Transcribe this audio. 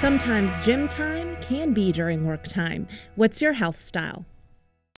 Sometimes gym time can be during work time. What's your health style?